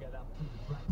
get up. to the track.